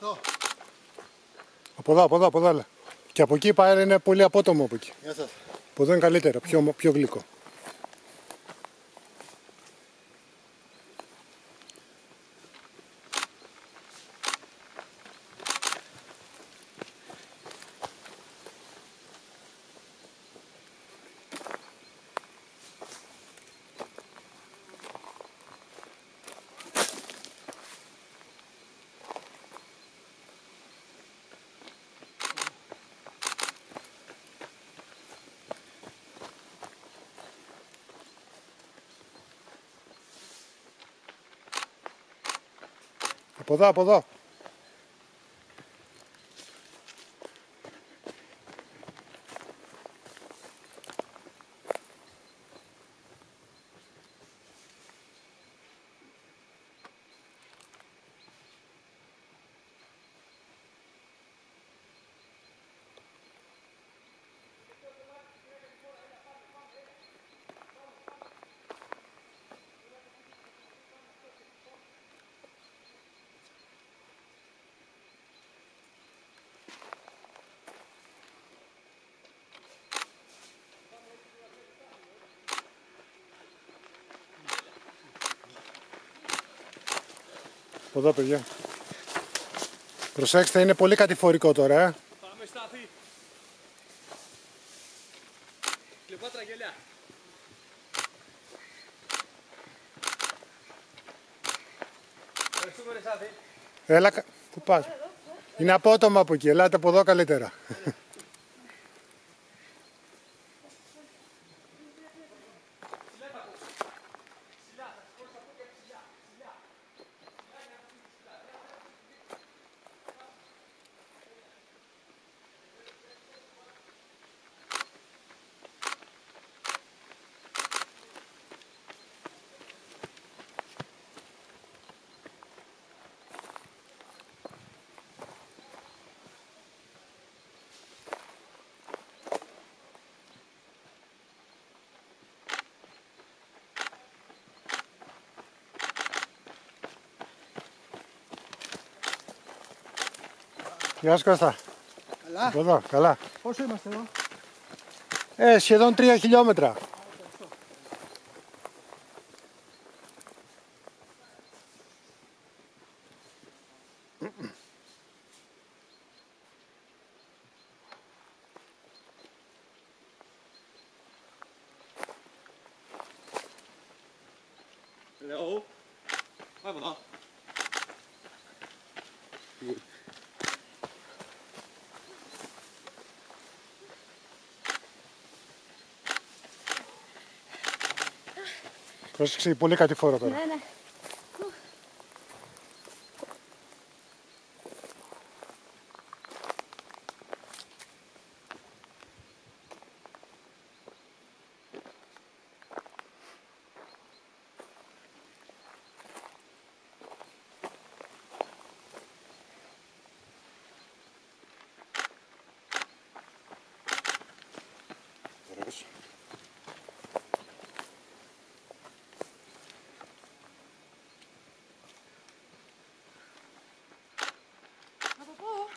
σταθώ. Από εδώ, από εδώ, από εδώ. έλα. Και από εκεί πάει είναι πολύ απότομο από εκεί. Γεια σας. Από εδώ είναι καλύτερα, πιο, πιο γλυκό. Po dha, po dha. Από εδώ, παιδιά. Προσέξτε, είναι πολύ κατηφορικό τώρα, ε. Πάμε στάθη. Κλεπάτρα γελιά. Ευχαριστούμε ρε στάθη. Έλα, κα- πού πας; Είναι απότομα από εκεί, ελάτε από εδώ καλύτερα. Γεια σου Κώστα. Καλά. Από εδώ, καλά. Πόσο είμαστε εδώ; Ε, σχεδόν τρία χιλιόμετρα. Πρόσεξε, πολύ κατηφόρο τώρα. Ναι, ναι.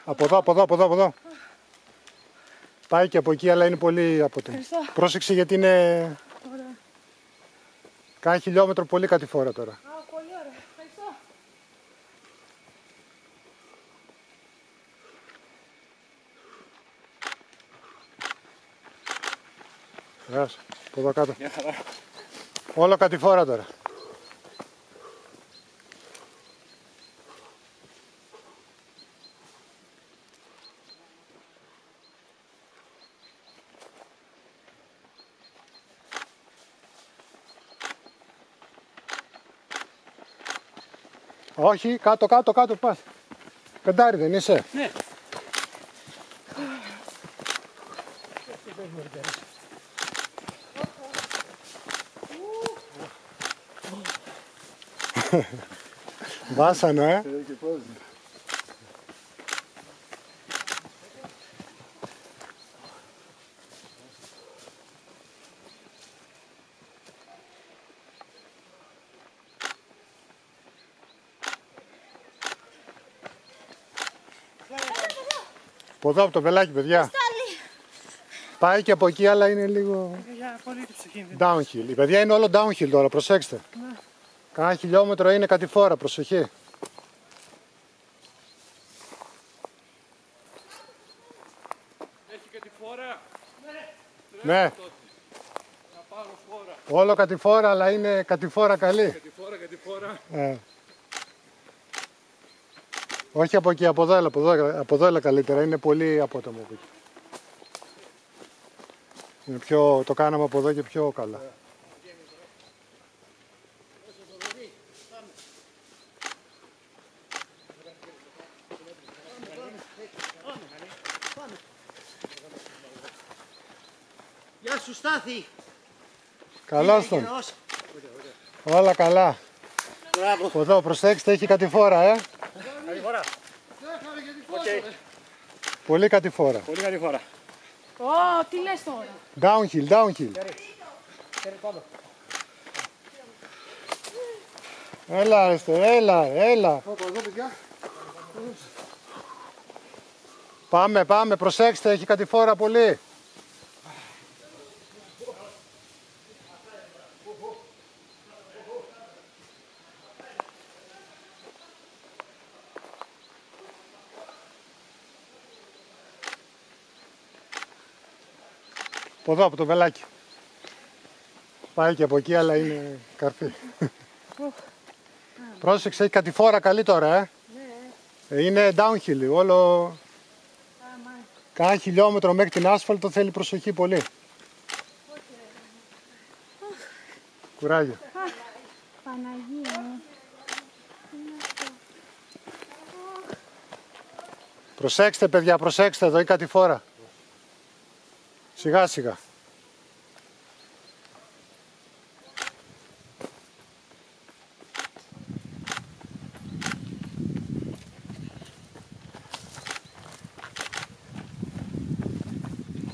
Από εδώ, από εδώ, από εδώ, από εδώ. Πάει και από εκεί, αλλά είναι πολύ απότομο. Ευχαριστώ. Πρόσεξε γιατί είναι. Ωραία. Κάνα χιλιόμετρο πολύ κατηφόρα τώρα. Α, πολύ ωραία. Ευχαριστώ. Γεια σου. Από εδώ κάτω. Όλο κατηφόρα τώρα. Όχι, κάτω, κάτω, κάτω πας. Πεντάρι δεν είσαι. Ναι. Βάσανο, ε. Από εδώ από το βελάκι, παιδιά. Στάλι. Πάει και από εκεί, αλλά είναι λίγο Για πολύ την ψυχή μου. downhill. Η παιδιά είναι όλο downhill τώρα, προσέξτε. Κάνα χιλιόμετρο είναι κατηφόρα, προσοχή. Έχει και τη φορά. Ναι, Να πάρω φόρα. όλο κατηφόρα, αλλά είναι κατηφόρα καλή. Και τη φορά και τη φορά. Ε. Όχι από εκεί, από εδώ, έλα, από εδώ, από εδώ έλα καλύτερα. Είναι πολύ απότομο από εκεί. Είναι πιο, το κάναμε από εδώ και πιο καλά. Γεια σου Στάθη. Καλώς τον. Καιρός. Όλα καλά. Μπράβο. Από εδώ, προσέξτε, έχει κατηφόρα, ε. Καλή φορά. Πολύ κατηφόρα. Πολύ καλή φορά. Ω, τι λες τώρα; Downhill, downhill. Έλα, ρε, στε, έλα, έλα. Πάμε, πάμε, προσέξτε, έχει κατηφόρα πολύ. Εδώ, από το βελάκι. Πάει και από εκεί, αλλά είναι καρφί. Πρόσεξε, έχει κατηφόρα καλή τώρα, ε. Ε, Είναι downhill, όλο... Κάνα χιλιόμετρο μέχρι την άσφαλτο θέλει προσοχή πολύ. Κουράγιο. Παναγία μου. Προσέξτε παιδιά, προσέξτε, εδώ η κατηφόρα. Σιγά σιγά.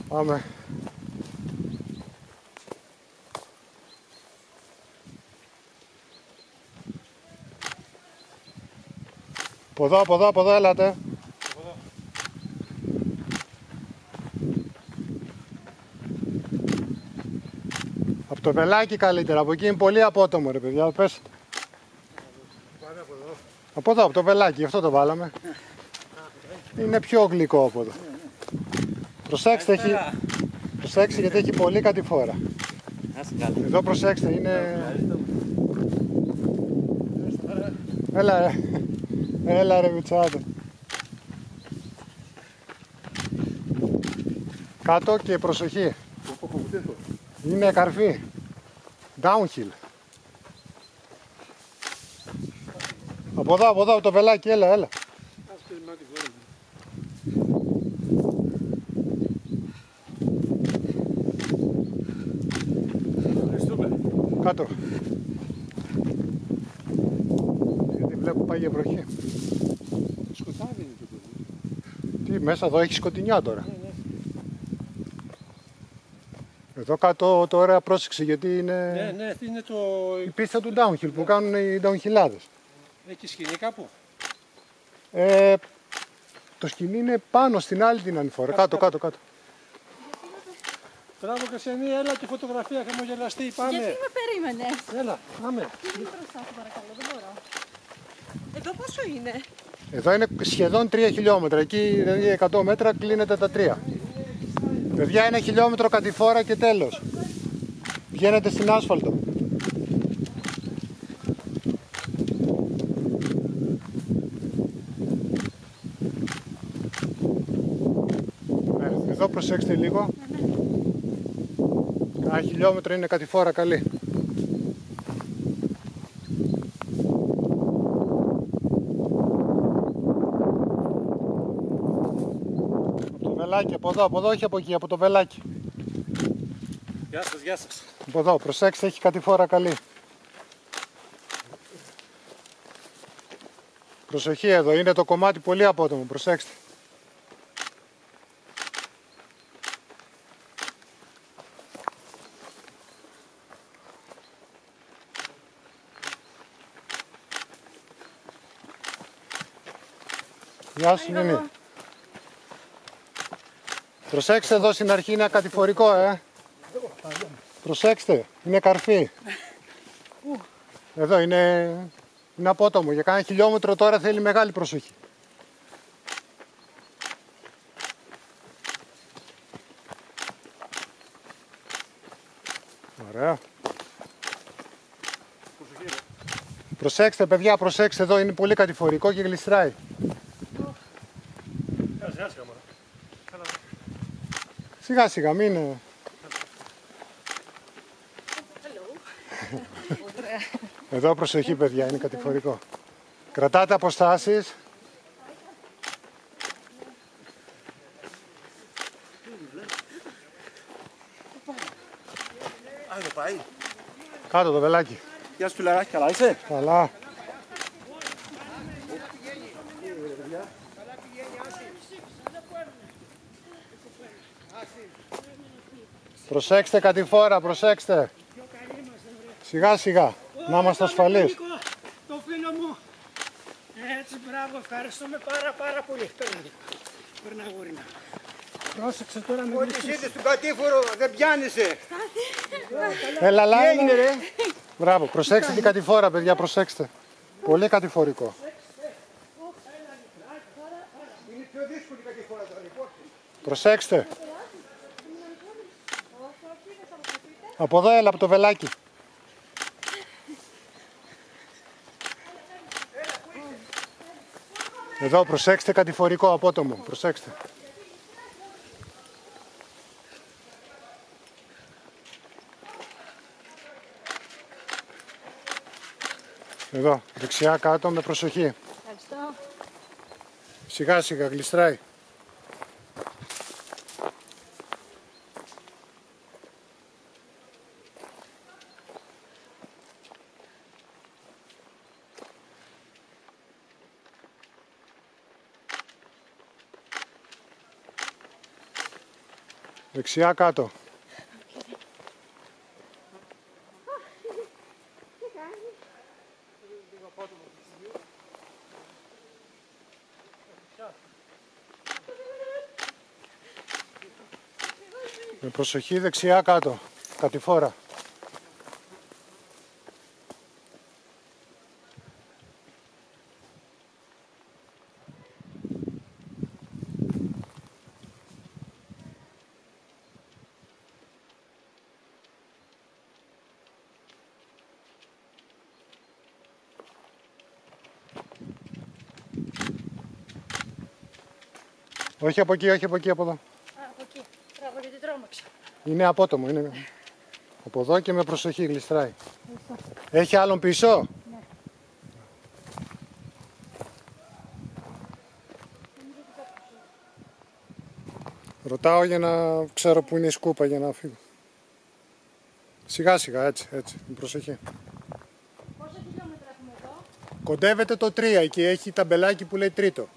Πάμε. Από εδώ, από εδώ, από εδώ έλατε. Το βελάκι καλύτερα, από εκεί είναι πολύ απότομο ρε παιδιά, πες. Από εδώ, από το βελάκι, γι' αυτό το βάλαμε. Είναι πιο γλυκό από εδώ. Προσέξτε, έχει... προσέξτε γιατί έχει πολύ κατηφόρα. Εδώ προσέξτε, είναι... Έλα ρε, έλα ρε Μιτσάδε. Κάτω και προσοχή. Είναι καρφί. Downhill. Από εδώ, από εδώ, από το βελάκι, έλα, έλα. Ευχαριστούμε. Κάτω. Γιατί βλέπω πάει για βροχή. Σκοτάδι είναι το παιδί. Τι, μέσα εδώ έχει σκοτεινιά τώρα. Εδώ κάτω τώρα πρόσεξε γιατί είναι Ναι, ναι, είναι το... η πίστα του downhill που κάνουν οι downhillάδες. Έχει σκηνή κάπου. Ε, το σκηνή είναι πάνω στην άλλη την ανηφόρα. Κάτω, κάτω, κάτω. Μπράβο Κασιανή, έλα και φωτογραφία χαμογελαστή. Πάμε. Γιατί με περίμενες; Έλα, πάμε. Τι είναι μπροστά σου παρακαλώ, δεν μπορώ. Εδώ πόσο είναι; Εδώ είναι σχεδόν 3 χιλιόμετρα. Εκεί δηλαδή 100 μέτρα κλείνεται τα 3. Παιδιά ένα χιλιόμετρο κατηφόρα και τέλος. Βγαίνετε στην άσφαλτο. Ε, Εδώ προσέξτε λίγο. Κάνα χιλιόμετρο είναι κατηφόρα καλή. Βελάκι, από εδώ, από εδώ, όχι από εκεί, από το βελάκι. Γεια σας, γεια σας. Από εδώ, προσέξτε, έχει κατηφόρα καλή. Προσοχή εδώ, είναι το κομμάτι πολύ απότομο, προσέξτε. Γεια σου Νίνη. Προσέξτε εδώ στην αρχή είναι κατηφορικό, ε. Προσέξτε, είναι καρφί. Εδώ είναι, είναι απότομο. Για κάνα χιλιόμετρο τώρα θέλει μεγάλη προσοχή. Ωραία. Προσέξτε παιδιά, προσέξτε εδώ, είναι πολύ κατηφορικό και γλιστράει. Άσχα, άσχα, μωρέ. Σιγά σιγά, μην... ε, Εδώ προσοχή παιδιά, είναι κατηφορικό. Κρατάτε αποστάσεις. Άιντε πάει. Κάτω το βελάκι. Γεια σου φιλαράκι, καλά είσαι; Καλά. Προσέξτε κατηφόρα, προσέξτε. Σιγά σιγά, να είμαστε ασφαλείς. Νίκο, το φίλο μου. Έτσι, μπράβο, ευχαριστούμε πάρα πάρα πολύ. Παίρνω Νίκο. Παίρνω αγόρινα. Πρόσεξε τώρα με Ό,τι είσαι στον κατήφορο δεν πιάνεσαι. Έλα, Τι λά, έγινε ρε; Μπράβο, προσέξτε την κατηφόρα, παιδιά, προσέξτε. Πολύ κατηφορικό. Είναι πιο δύσκολη η κατήφορα τώρα. λοιπόν. Προσέξτε. Από εδώ έλα, από το βελάκι. Εδώ, προσέξτε, κατηφορικό απότομο. Προσέξτε. Εδώ, δεξιά κάτω με προσοχή. Ευχαριστώ. Σιγά σιγά γλιστράει. Δεξιά κάτω. Με προσοχή δεξιά κάτω. Κατηφόρα. Όχι από εκεί, όχι από εκεί, από εδώ. Α, από εκεί. Μπράβο, γιατί τρόμαξα. Είναι απότομο. Είναι... Από εδώ και με προσοχή γλιστράει. Έχει άλλον πίσω; Ρωτάω για να ξέρω που είναι η σκούπα για να φύγω. Σιγά σιγά έτσι, έτσι, με προσοχή. Πόσα χιλιόμετρα έχουμε εδώ; Κοντεύεται το 3 εκεί έχει ταμπελάκι που λέει τρίτο.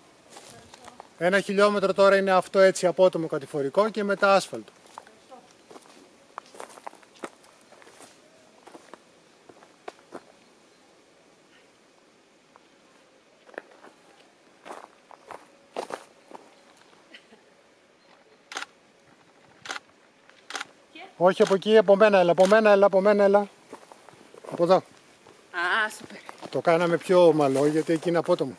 Ένα χιλιόμετρο τώρα είναι αυτό έτσι απότομο κατηφορικό και μετά άσφαλτο. Όχι από εκεί, από μένα έλα, από μένα έλα, από μένα έλα. Από εδώ. Α, σούπερ. Το κάναμε πιο ομαλό γιατί εκεί είναι απότομο.